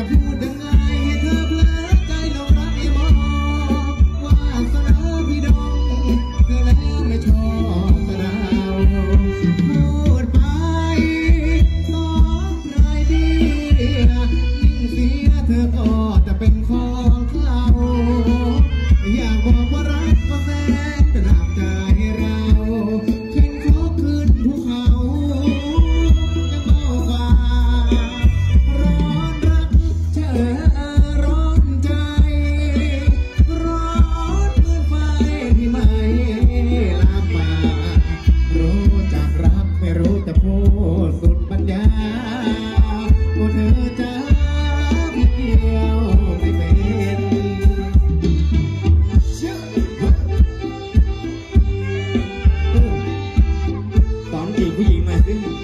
จะพูดยังไงเธอเผลอใจเรารักไอ้มองว่าสนาพี่ดองเธอแล้วไม่ชอบเราพูดไปสองนายเดียยิ่งเสียเธอก็จะเป็นข้อ gì cái gì mà cái